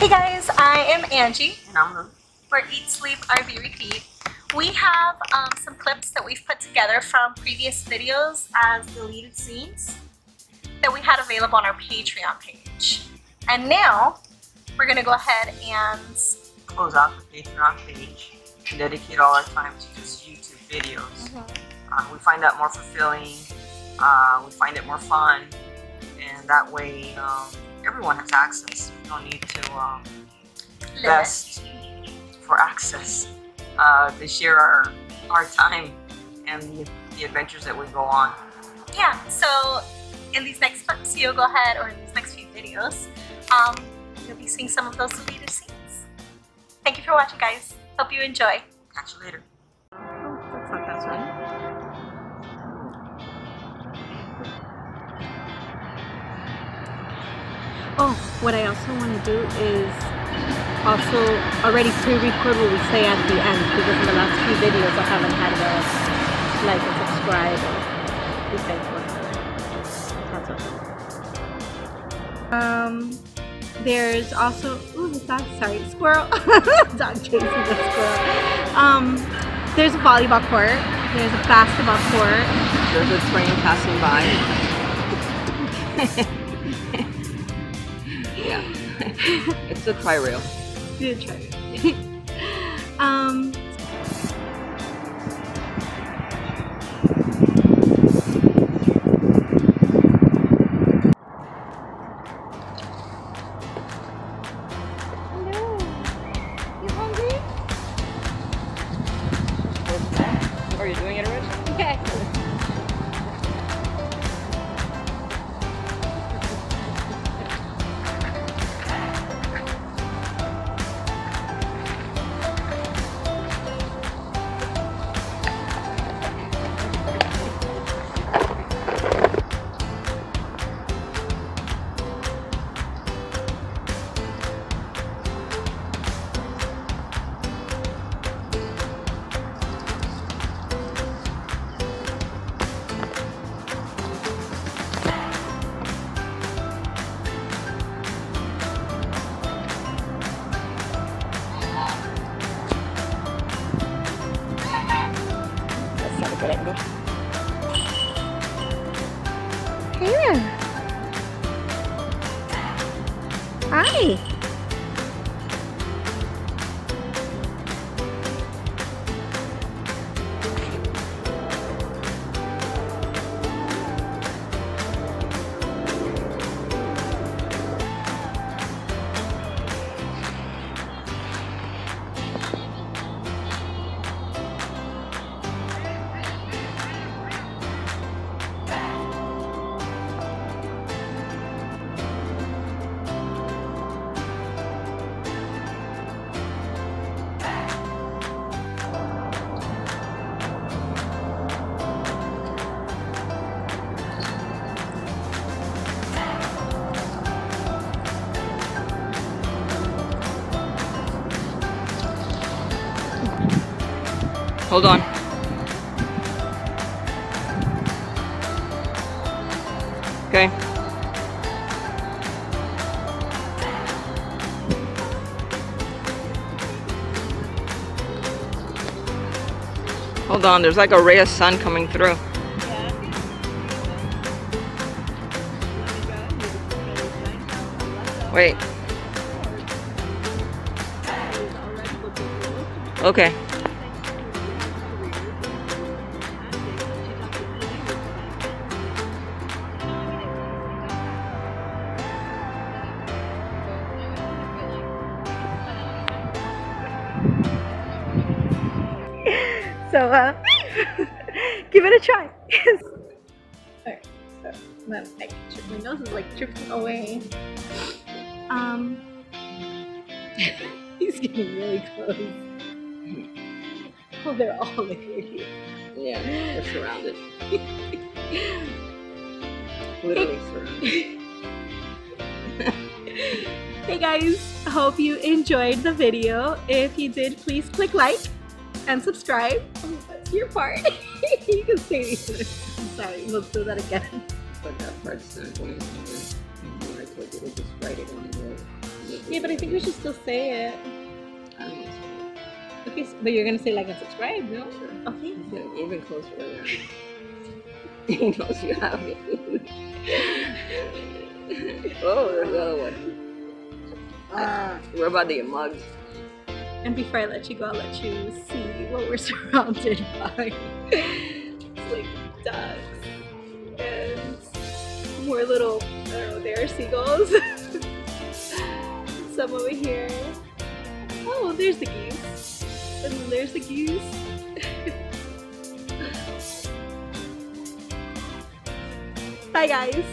Hey guys, I am Angie. And I'm Lou. We're Eat, Sleep, RV, Repeat. We have um, some clips that we've put together from previous videos as deleted scenes that we had available on our Patreon page. And now we're gonna go ahead and Close out the Patreon page and dedicate all our time to just YouTube videos. Uh, we find that more fulfilling. Uh, we find it more fun, that way um, everyone has access. We don't need to um, invest for access. Uh, they share our our time and the, the adventures that we go on. Yeah, so in these next clips, you'll go ahead, or in these next few videos, um, you'll be seeing some of those deleted scenes. Thank you for watching, guys. Hope you enjoy. Catch you later. Oh, what I also want to do is also already pre-record what we say at the end because in the last few videos I haven't had the like and subscribe or be thankful. That's okay. Um, there's also ooh, the dog. Sorry, squirrel. dog chasing the squirrel. Um, there's a volleyball court. There's a basketball court. There's a train passing by. it's a Tri-Rail. Good try. um, Hey there. Hi. Hold on. Okay. Hold on, there's like a ray of sun coming through. Wait. Okay. So, uh, give it a try. Alright, so my, my nose is like drifting away. Um, he's getting really close. Oh, they're all like right here. Yeah, we're surrounded. Literally surrounded. Hey guys, hope you enjoyed the video. If you did, please click like and subscribe. That's your part. you can say it. I'm sorry, we'll do that again. But that part's not going anywhere. I told you to just write it on the Yeah, but I think we should still say it. I. Okay, so- but you're gonna say like and subscribe, no? Okay. Yeah, even closer to that. He knows you have it. oh, there's another one. Uh, We're about to get mugged. And before I let you go, I'll let you see what we're surrounded by. it's like ducks and more little, I don't know, there are seagulls. Some over here. Oh, there's the geese. And there's the geese. Bye guys.